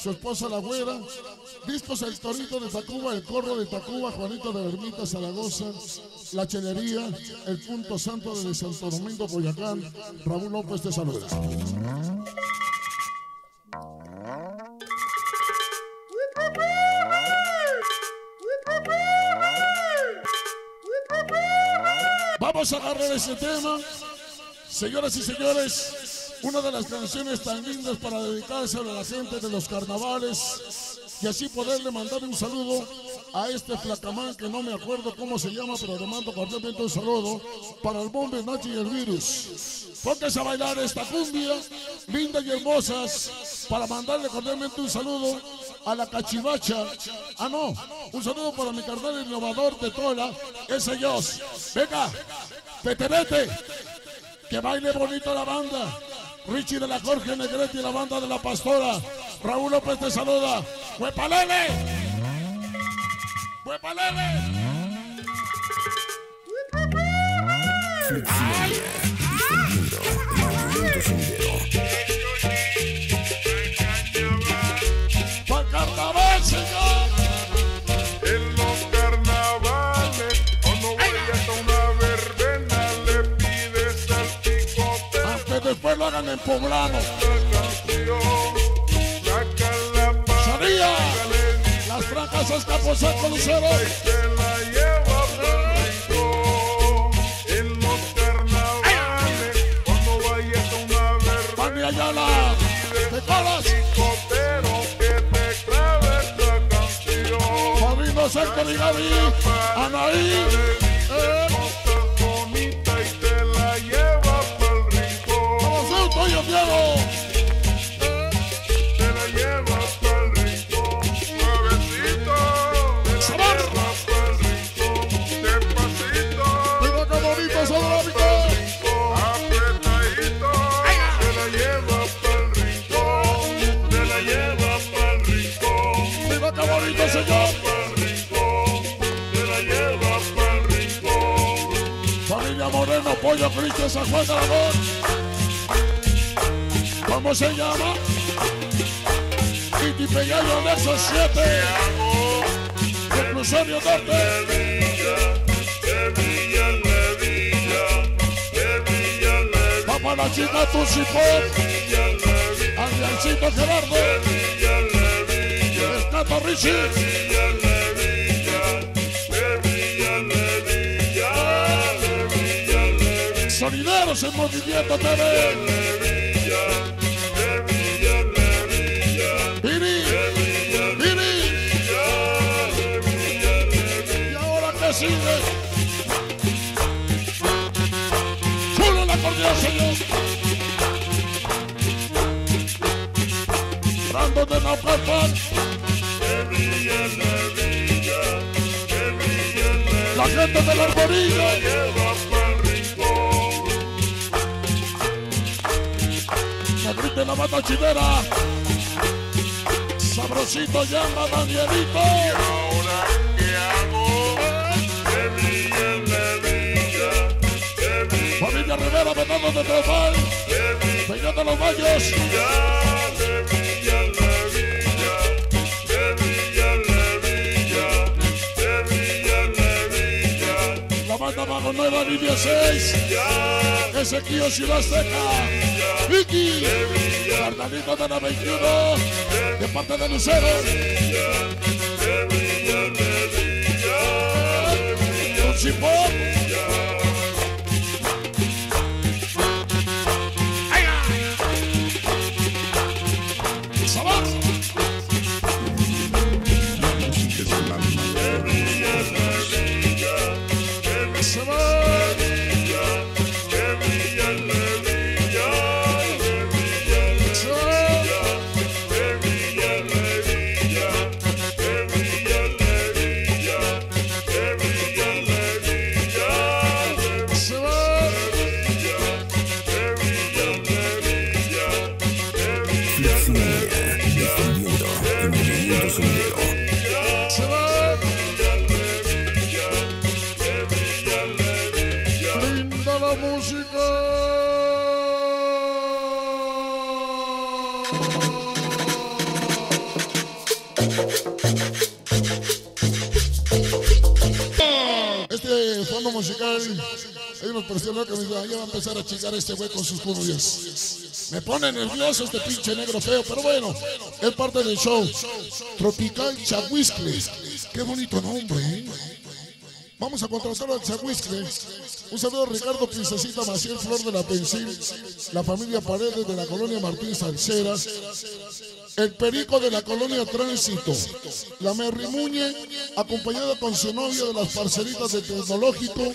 su esposa La Güera, Discos El Torito de Tacuba, El Corro de Tacuba, Juanito de Ermita Zaragoza, La Chelería, El Punto Santo de Santo Domingo, Boyacán, Raúl López de Salud. Vamos a agarrar ese tema. Señoras y señores, una de las canciones tan lindas para dedicarse a la gente de los carnavales y así poderle mandar un saludo a este flacamán que no me acuerdo cómo se llama, pero le mando cordialmente un saludo para el Bombe Nachi y el Virus. Póngase a bailar esta cumbia, linda y hermosas, para mandarle cordialmente un saludo a la cachivacha. Ah, no, un saludo para mi carnal innovador de Tola, ese Dios. Venga, vete, que baile bonito la banda. Richie de la Jorge Negretti y la banda de la Pastora. Raúl López te saluda. ¡Huepalele! ¡Huepalele! Fleximanía, difundiendo los carnavales, cuando vayas a una verbena, Pani Ayala. ¡De colas! te clave esta canción. Fabino Sector y Gaby. Anaí. Eh, Moreno, Pollo Cristo, San Juan de. ¿Cómo se llama? Titi Pegallo de siete. De Crucerio Norte. Papá la chica Tucipó. Adriancito Gerardo. Richie. Sonideros en movimiento TV. Vini. Vini. ¿Y ahora qué sigue? Solo el acordeón, señor. Brandon de Naucalpan. La gente del arborillo. La banda chilera. Sabrosito llama Danielito. Ahora que Familia Rivera, Venado de Trofal. Peña de los Valles. Mago Nueva, Línea 6. Ezequiel Ciudad Azteca. Vicky. Carnalito de la 21. De parte de Lucero. Lucipop. Este fondo musical, hay unos personas que me dicen, "Ah, ya va a empezar a chingar este güey con sus cumbias. Me pone nervioso este pinche negro feo, pero bueno, es parte del show. Tropical Chahuiscle. Qué bonito nombre, ¿eh? Vamos a contratar al Chahuiscle. Un saludo a Ricardo Princesita Maciel Flor de la Pensil, la familia Paredes de la colonia Martín Salcera, el Perico de la colonia Tránsito, la Merrimuñe, acompañada con su novia de las parceritas de Tecnológico.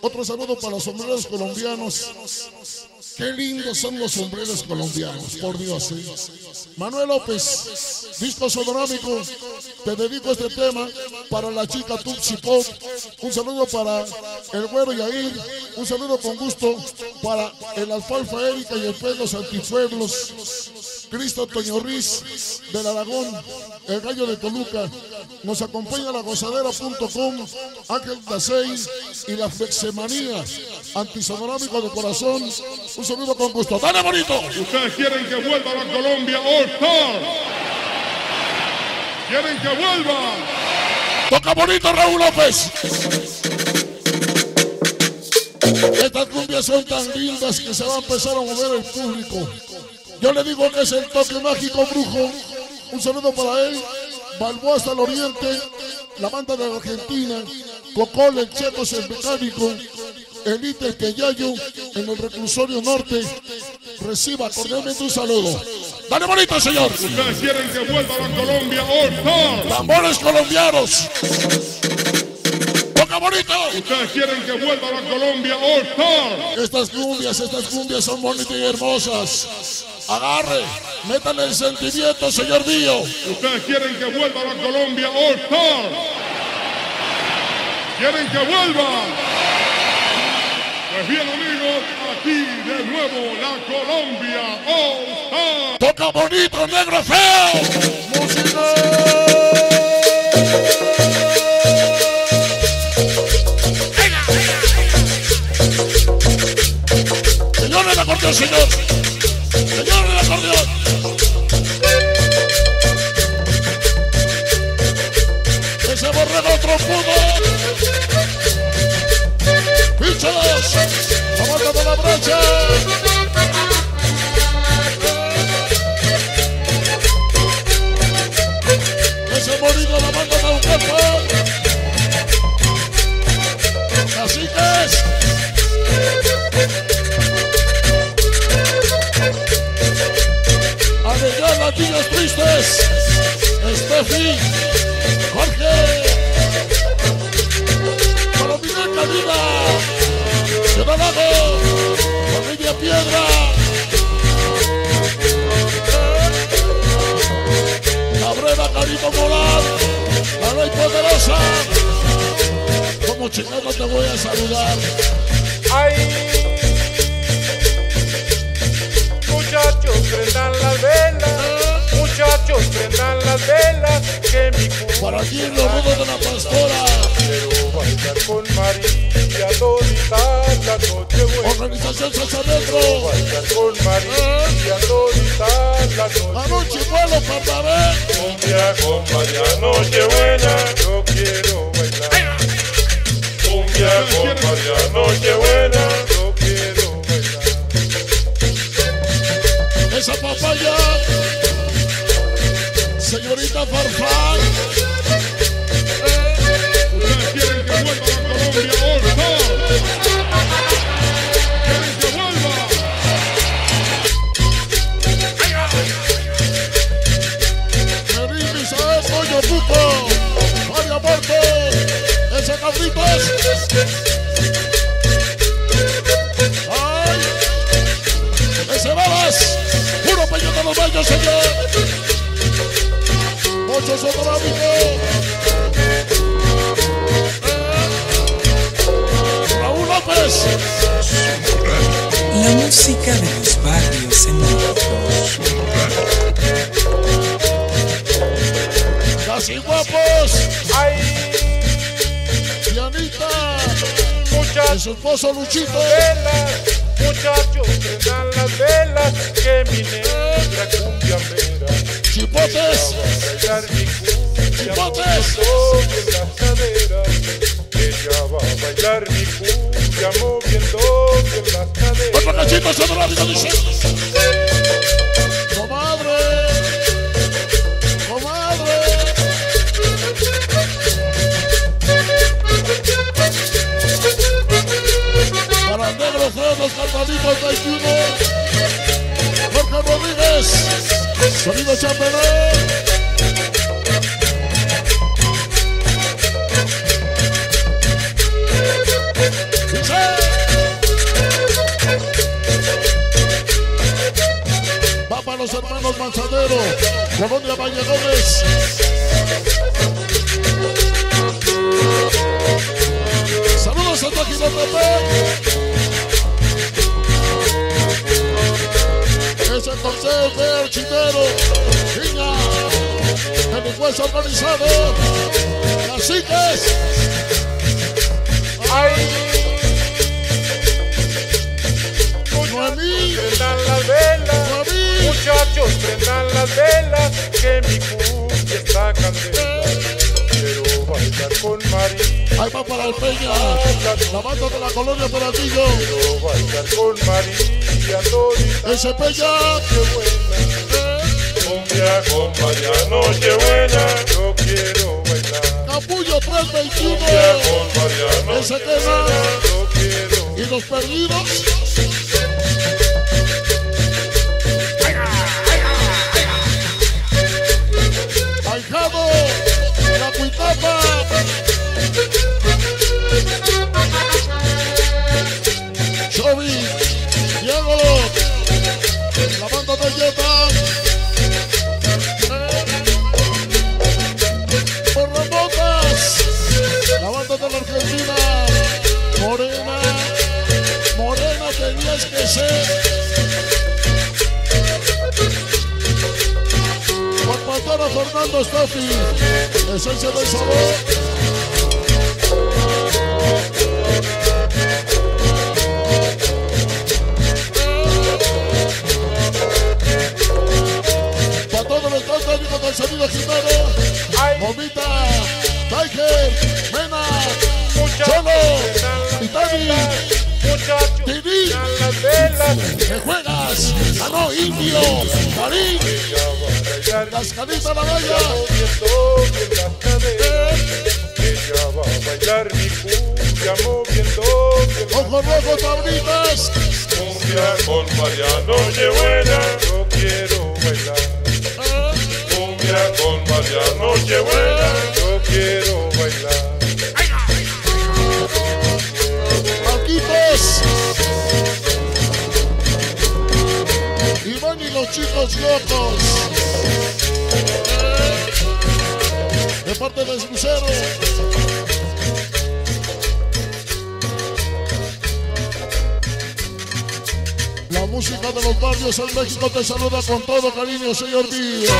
Otro saludo para los sombreros colombianos. Qué lindos son los sombreros colombianos, por Dios. ¿eh? Manuel López, disco sonorámico, te dedico este tema para la chica Tutsi Pop. Un saludo para el güero Yair. Un saludo con gusto para el Alfalfa Erika y el Pedro Santipueblos. Cristo Toño Riz del Aragón, el gallo de Toluca. Nos acompaña la gozadera.com, Ángel Dasey y la Flexemanía, antisonorámico de corazón. Un saludo con gusto. ¡Dale bonito! Ustedes quieren que vuelva a Colombia All Star. Quieren que vuelva. Toca bonito Raúl López. Estas cumbias son tan lindas que se va a empezar a mover el público. Yo le digo que es el toque mágico brujo. Un saludo para él. Balboa hasta el oriente. La banda de Argentina. Cocol, el checo, el mecánico. Elite, el Peyayo. En el reclusorio norte. Reciba cordialmente un saludo. Dale bonito, señor. Ustedes quieren que vuelva a Colombia All Star. Tambores colombianos. Toca bonito. Ustedes quieren que vuelva a Colombia All Star. Estas cumbias, estas cumbias son bonitas y hermosas. Agarre, métale el sentimiento, señor Dio. Ustedes quieren que vuelva a Colombia All Star. Quieren que vuelva. Bien amigos, aquí de nuevo la Colombia All Star. Toca bonito, negro feo. Música. Señor del acordeón, señor. Señor del acordeón. Ese borrego trompudo. Aguanta la brecha. Ese morido la manda de un cuerpo. Así que es. Arreglar niñas tristes. Steffi. Jorge. Colomina Camila. Ciudadano. Familia Piedra. Cabrera Carito. La ley poderosa. Como chingado te voy a saludar. Ay, Para aquí los rudos de la pastora. quiero bailar con María todita la noche buena. Organización Salsa. Bailar con María todita la noche Anoche vuelo para ver. Cumbia con María Nochebuena, yo quiero bailar. Cumbia con María Nochebuena, yo quiero bailar. Esa papaya. Señorita Farfán. Casi guapos. Ay, Dianita. Y muchachos. su esposo Luchito. velas, muchachos, prendan las velas, que mi negra cumbia mera Chipotes. bailar mi cumbia chipotes. moviendo las caderas. Ella va a bailar mi cumbia moviendo bien las caderas. cachito, se rápido, hermanos Manzanero, Colonia Valle Gómez. Saludos a Taquilotepec. Ese entonces ver chinero, niña, delincuencia organizado, caciques, Peña, la banda de la colonia bailar con María, ese Peña, con yo quiero bailar. Capullo 321, Cumbia con ese y los perdidos. Ahijado, la cuitapa. Steffi, esencia del sabor. Para todos los dos técnicos del sonido Ay, Momita, Tiger, Mena, Cholo, Itani, Tini, que juegas, ganó Indio, Marín, Bailar Cascadita la las caderas. Ella va a bailar mi cumbia moviendo bien las Ojo Rojo Tabritas, cumbia con Mariano Nochebuena. Yo quiero bailar cumbia con Mariano Nochebuena. Yo quiero bailar. Marquitos, Iván y los chicos locos, parte de Lucero. La música de los barrios en México te saluda con todo cariño, señor mío.